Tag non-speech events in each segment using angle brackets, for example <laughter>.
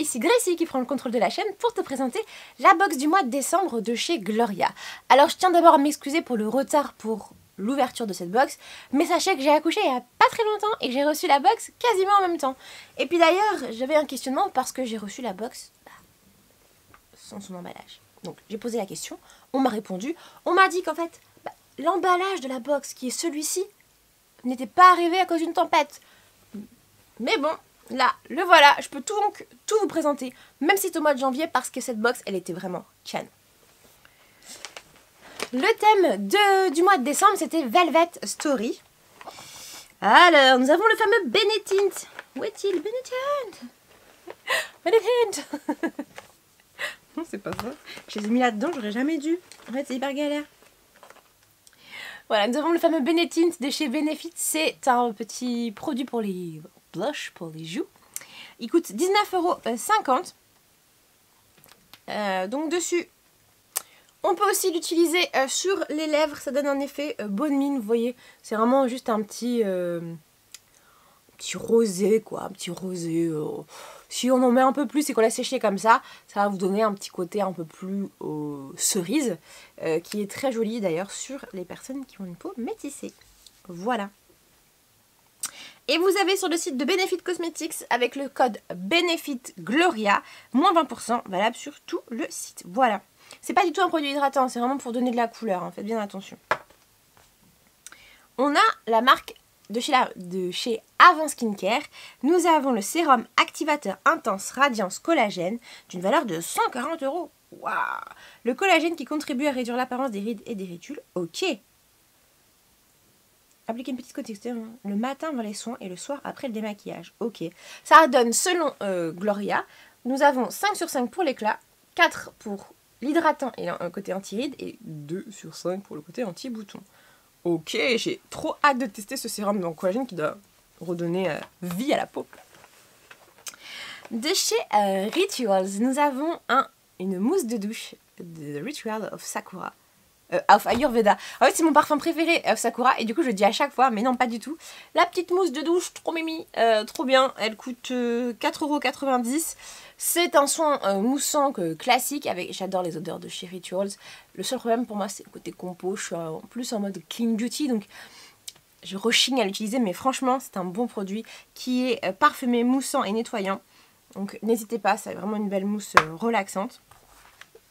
ici Gracie qui prend le contrôle de la chaîne pour te présenter la box du mois de décembre de chez Gloria. Alors je tiens d'abord à m'excuser pour le retard pour l'ouverture de cette box, mais sachez que j'ai accouché il y a pas très longtemps et que j'ai reçu la box quasiment en même temps. Et puis d'ailleurs, j'avais un questionnement parce que j'ai reçu la box bah, sans son emballage. Donc j'ai posé la question, on m'a répondu, on m'a dit qu'en fait, bah, l'emballage de la box qui est celui-ci n'était pas arrivé à cause d'une tempête. Mais bon, là, le voilà, je peux tout, donc, tout vous présenter, même si c'est au mois de janvier, parce que cette box, elle était vraiment can. Le thème du mois de décembre, c'était Velvet Story. Alors, nous avons le fameux Benetint. Où est-il Benetint <laughs> Benetint <laughs> Non, c'est pas ça. Je les ai mis là-dedans, j'aurais jamais dû. En fait, c'est hyper galère. Voilà, nous avons le fameux Benetint de chez Benefit. C'est un petit produit pour les blush, pour les joues. Il coûte 19,50€. Euh, donc dessus, on peut aussi l'utiliser euh, sur les lèvres, ça donne un effet euh, bonne mine, vous voyez. C'est vraiment juste un petit, rosé, quoi, un petit rosé. si on en met un peu plus et qu'on l'a séché comme ça, ça va vous donner un petit côté un peu plus cerise, qui est très joli d'ailleurs sur les personnes qui ont une peau métissée. Voilà. Et vous avez sur le site de Benefit Cosmetics avec le code Benefit Gloria, moins 20%, valable sur tout le site. Voilà. C'est pas du tout un produit hydratant, c'est vraiment pour donner de la couleur, hein. faites bien attention. On a la marque de chez, Avant Skincare. Nous avons le sérum activateur intense radiance collagène d'une valeur de 140 euros. Waouh Le collagène qui contribue à réduire l'apparence des rides et des ritules. Ok. Appliquer une petite extérieure le matin avant les soins et le soir après le démaquillage. Ok. Ça donne selon euh, Gloria. Nous avons 5 sur 5 pour l'éclat, 4 pour l'hydratant et un côté anti-ride et 2 sur 5 pour le côté anti-bouton. Ok, j'ai trop hâte de tester ce sérum dans collagène qui doit redonner euh, vie à la peau. De chez euh, Rituals, nous avons un, une mousse de douche de Ritual of Sakura. Euh, of Ayurveda. En fait, c'est mon parfum préféré, of Sakura, et du coup, je dis à chaque fois, mais non, pas du tout. La petite mousse de douche, trop mimi, trop bien. Elle coûte 4,90€. C'est un soin euh, moussant classique, avec j'adore les odeurs de chez Rituals. Le seul problème pour moi, c'est le côté compo. Je suis en plus en mode clean beauty, donc je rechigne à l'utiliser, mais franchement, c'est un bon produit qui est euh, parfumé, moussant et nettoyant. Donc n'hésitez pas, c'est vraiment une belle mousse euh, relaxante.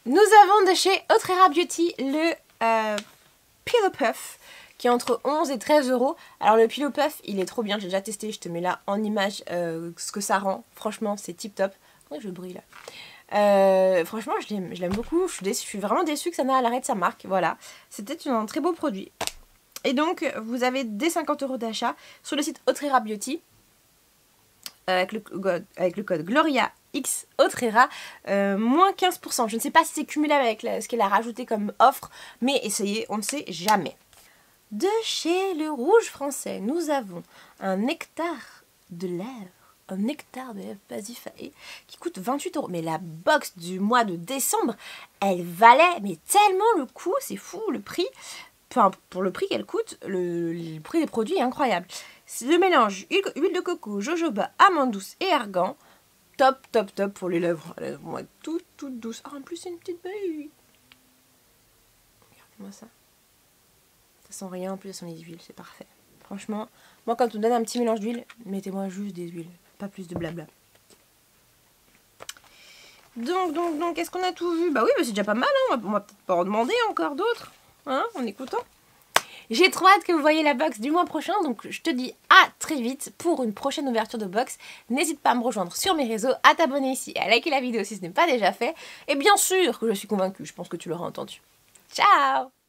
Nous avons de chez Otrera Beauty le Pillow Puff qui est entre 11 et 13 euros. Alors le Pillow Puff, il est trop bien, j'ai déjà testé, je te mets là en image ce que ça rend. Franchement, c'est tip top je brille là. Euh, franchement, je l'aime beaucoup. Je suis, je suis, vraiment déçue que ça n'ait à l'arrêt de sa marque. Voilà. C'était un très beau produit. Et donc, vous avez des 50 euros d'achat sur le site Autrera Beauty. Avec le, avec le code Gloria X Autrera, euh, moins 15%. Je ne sais pas si c'est cumulable avec ce qu'elle a rajouté comme offre, mais essayez, on ne sait jamais. De chez le Rouge Français, nous avons un nectar de lèvres un nectar de Pasifae qui coûte 28 euros. Mais la box du mois de décembre, elle valait mais tellement le coup, c'est fou le prix. Enfin, pour le prix qu'elle coûte, le, prix des produits est incroyable. Le mélange huile, de coco, jojoba, amande douce et argan. Top, top, top pour les lèvres. Elles vont être toutes. Ah, en plus, c'est une petite baby. Regardez-moi ça. Ça sent rien, en plus, ça sent les huiles, c'est parfait. Franchement, moi, quand on donne un petit mélange d'huile, mettez-moi juste des huiles pas plus de blabla. Donc, donc, donc, est-ce qu'on a tout vu? Bah oui, c'est déjà pas mal, hein. on va, peut-être pas en demander encore d'autres, hein, en écoutant. J'ai trop hâte que vous voyez la box du mois prochain, donc je te dis à très vite pour une prochaine ouverture de box. N'hésite pas à me rejoindre sur mes réseaux, à t'abonner ici, à liker la vidéo si ce n'est pas déjà fait. Et bien sûr que je suis convaincue, je pense que tu l'auras entendu. Ciao